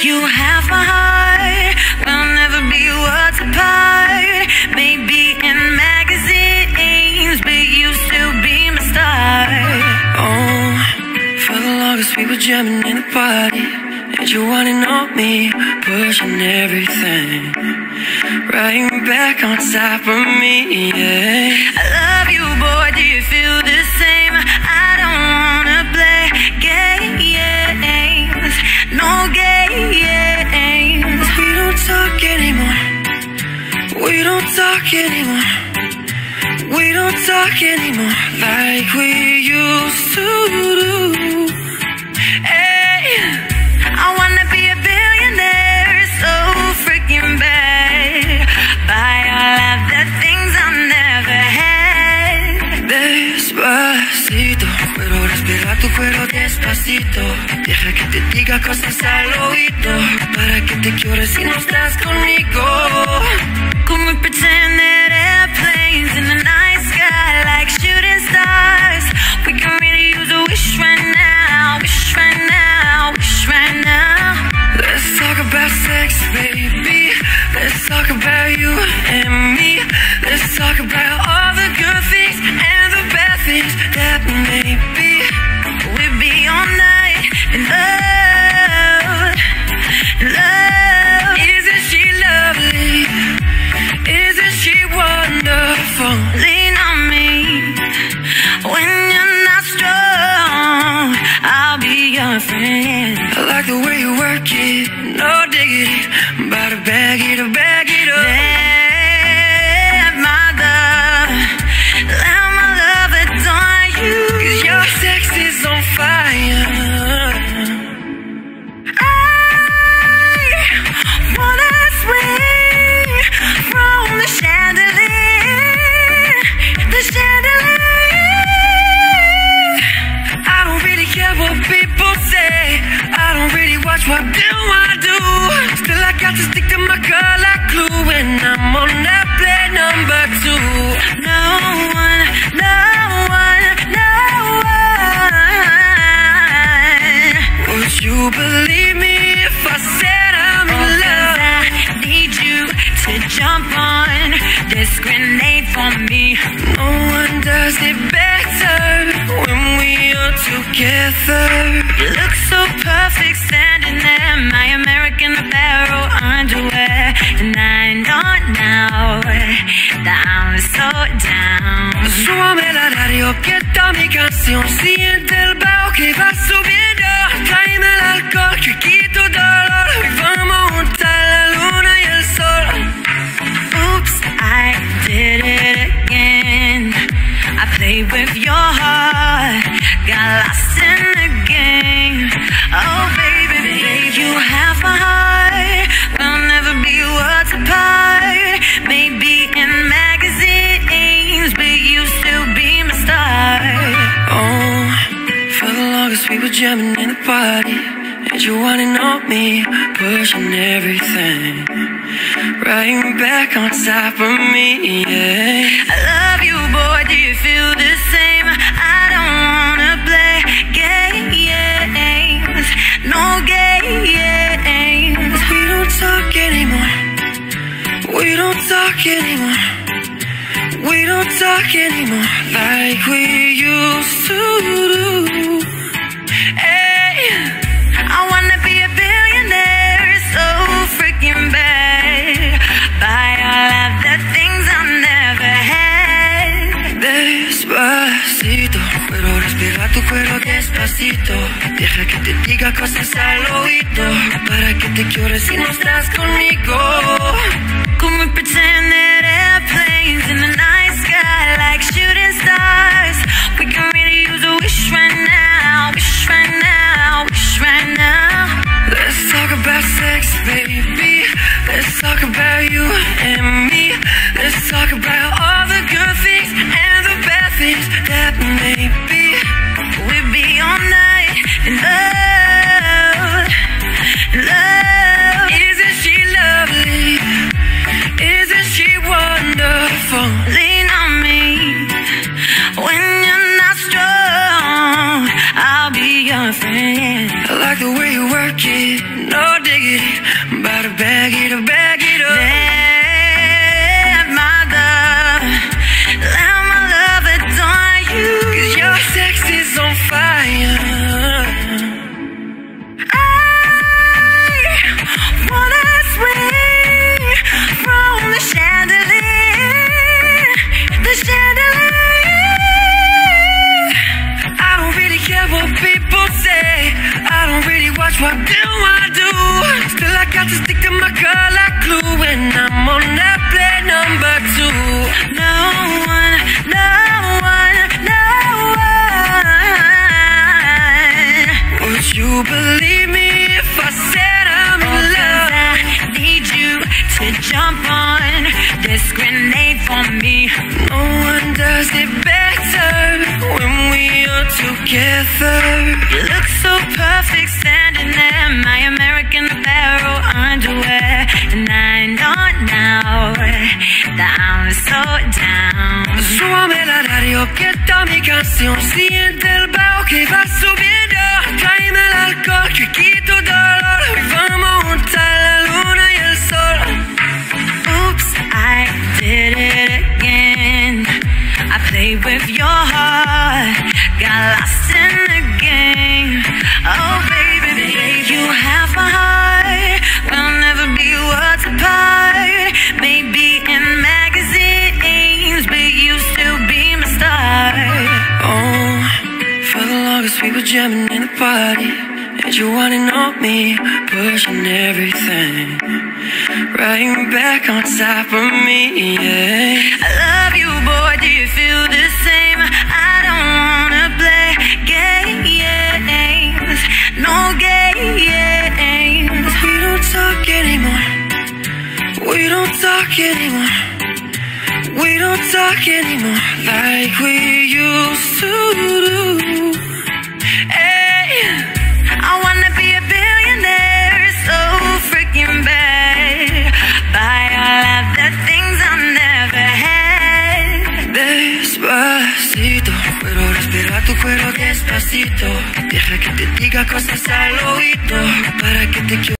You have my heart, we'll never be worlds apart. Maybe in magazines, but you still be my star. Oh, for the longest we were jamming in the party. And you wanting on me, pushing everything. Right back on top of me, yeah. I love you, boy. Do you feel talk anymore. We don't talk anymore like we used to do. Hey, I wanna be a billionaire, so freaking bad. Buy all of the things I've never had. Despacito, puedo respirar tu cuero despacito. Deja que te diga cosas al oído. Para que te quiores si no estás conmigo. Pretend on this grenade for me. No one does it better when we are together. You look so perfect standing there, my American Apparel underwear. And I know now that I'm so down. Súbame la radio, que está mi canción. Siente el bajo que va subiendo. Pushing everything. Right back on top of me, yeah. I love you, boy. Do you feel the same? I don't wanna play games, no games. We don't talk anymore. We don't talk anymore. We don't talk anymore like we used to do. Despacito. Deja que te diga cosas al oído. Para que te quiores si no estás conmigo. Could we pretend that airplanes in the night sky like shooting stars? We can really use a wish diggity. I'm about to bag number two. No one, no one, no one. Would you believe me if I said I'm in love? I need you to jump on this grenade for me. No one does it better when we are together. You look so perfect down. Súbame la radio que está mi canción. Siente el bajo que va subiendo. Tráeme el alcohol que quito dolor. Party. And you wanting on me, pushing everything. Right back on top of me, yeah. I love you, boy. Do you feel the same? I don't wanna play games, no games. We don't talk anymore. We don't talk anymore. We don't talk anymore like we used to do. Oído. Para que te